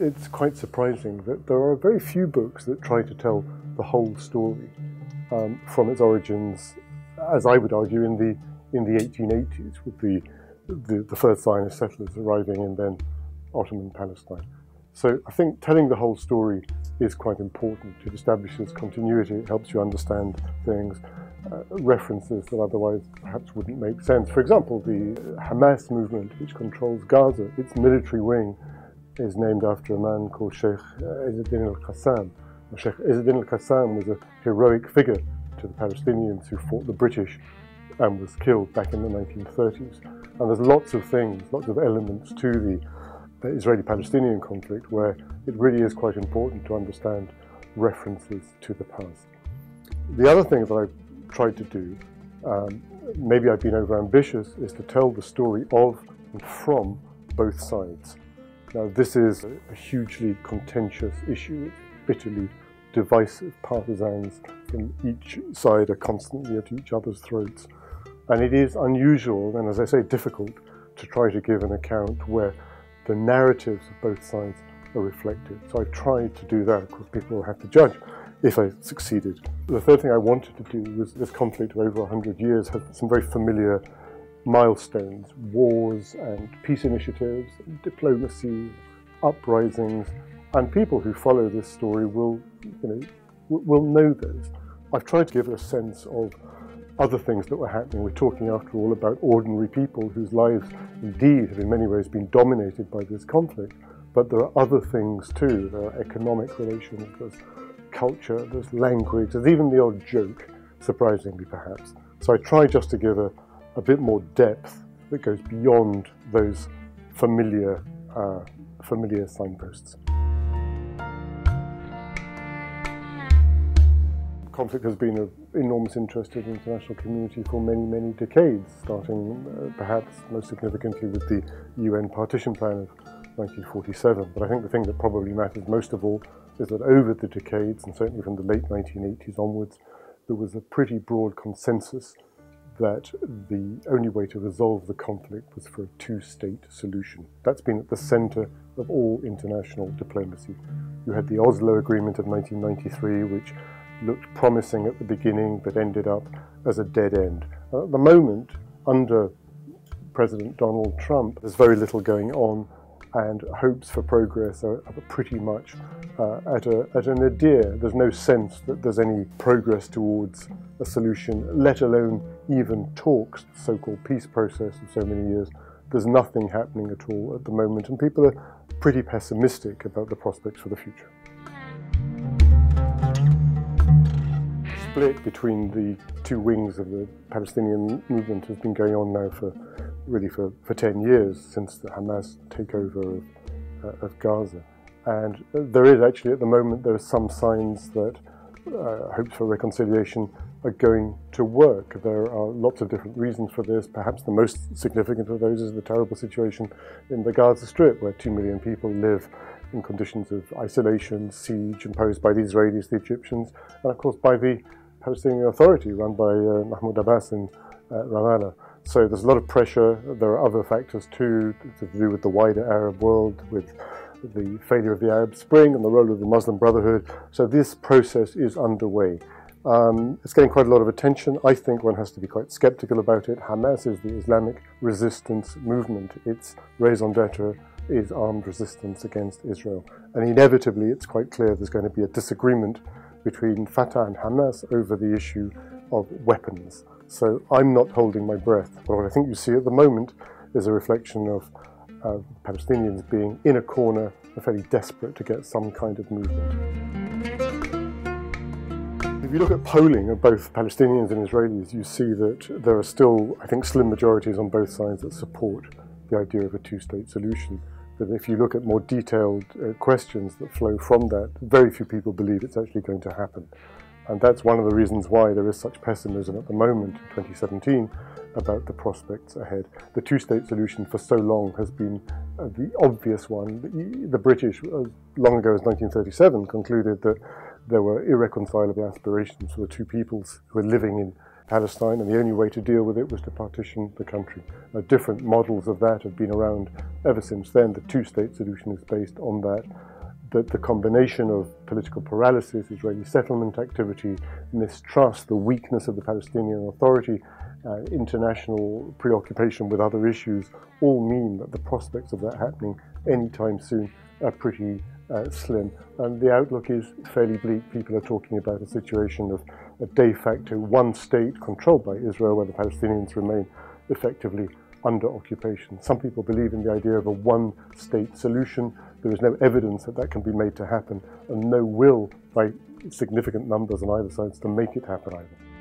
It's quite surprising that there are very few books that try to tell the whole story um, from its origins, as I would argue, in the in the 1880s with the the, the first Zionist settlers arriving in then Ottoman Palestine. So I think telling the whole story is quite important. It establishes continuity, it helps you understand things, uh, references that otherwise perhaps wouldn't make sense. For example, the Hamas movement, which controls Gaza, its military wing is named after a man called Sheikh Izzeddin al-Qassam. Sheikh Izzeddin al-Qassam was a heroic figure to the Palestinians who fought the British and was killed back in the 1930s. And there's lots of things, lots of elements to the Israeli-Palestinian conflict where it really is quite important to understand references to the past. The other thing that I've tried to do, um, maybe I've been overambitious, is to tell the story of and from both sides. Now this is a hugely contentious issue, bitterly divisive partisans from each side are constantly at each other's throats. And it is unusual and, as I say, difficult to try to give an account where the narratives of both sides are reflected. So I've tried to do that. Of course, people will have to judge if I succeeded. The third thing I wanted to do was this conflict of over 100 years has some very familiar milestones, wars and peace initiatives, diplomacy, uprisings, and people who follow this story will, you know, will know those. I've tried to give a sense of other things that were happening. We're talking, after all, about ordinary people whose lives indeed have in many ways been dominated by this conflict. But there are other things too. There are economic relations, there's culture, there's language, there's even the odd joke, surprisingly perhaps. So I try just to give a, a bit more depth that goes beyond those familiar, uh, familiar signposts. conflict has been of enormous interest to the international community for many, many decades, starting uh, perhaps most significantly with the UN partition plan of 1947. But I think the thing that probably matters most of all is that over the decades, and certainly from the late 1980s onwards, there was a pretty broad consensus that the only way to resolve the conflict was for a two-state solution. That's been at the center of all international diplomacy. You had the Oslo Agreement of 1993, which looked promising at the beginning but ended up as a dead end. At the moment, under President Donald Trump, there's very little going on and hopes for progress are, are pretty much uh, at, a, at a nadir. There's no sense that there's any progress towards a solution, let alone even talks, the so-called peace process of so many years. There's nothing happening at all at the moment and people are pretty pessimistic about the prospects for the future. split between the two wings of the Palestinian movement has been going on now for really for, for 10 years since the Hamas takeover of, uh, of Gaza. And there is actually at the moment, there are some signs that uh, hopes for reconciliation are going to work. There are lots of different reasons for this. Perhaps the most significant of those is the terrible situation in the Gaza Strip, where two million people live in conditions of isolation, siege imposed by the Israelis, the Egyptians, and of course by the Palestinian Authority run by uh, Mahmoud Abbas in uh, Ramallah. So there's a lot of pressure. There are other factors too to do with the wider Arab world, with the failure of the Arab Spring and the role of the Muslim Brotherhood. So this process is underway. Um, it's getting quite a lot of attention. I think one has to be quite skeptical about it. Hamas is the Islamic resistance movement. Its raison d'etre is armed resistance against Israel. And inevitably, it's quite clear there's going to be a disagreement between Fatah and Hamas over the issue of weapons. So I'm not holding my breath. But what I think you see at the moment is a reflection of uh, Palestinians being in a corner and fairly desperate to get some kind of movement. If you look at polling of both Palestinians and Israelis, you see that there are still, I think, slim majorities on both sides that support the idea of a two-state solution. But if you look at more detailed uh, questions that flow from that, very few people believe it's actually going to happen. And that's one of the reasons why there is such pessimism at the moment in 2017 about the prospects ahead. The two-state solution for so long has been uh, the obvious one. The, the British, as uh, long ago as 1937, concluded that there were irreconcilable aspirations for the two peoples who were living in Palestine, and the only way to deal with it was to partition the country. Different models of that have been around ever since then. The two state solution is based on that. That the combination of political paralysis, Israeli settlement activity, mistrust, the weakness of the Palestinian Authority, uh, international preoccupation with other issues all mean that the prospects of that happening anytime soon are pretty uh, slim. And the outlook is fairly bleak. People are talking about a situation of a de facto one state controlled by Israel where the Palestinians remain effectively under occupation. Some people believe in the idea of a one state solution. There is no evidence that that can be made to happen and no will by significant numbers on either side to make it happen either.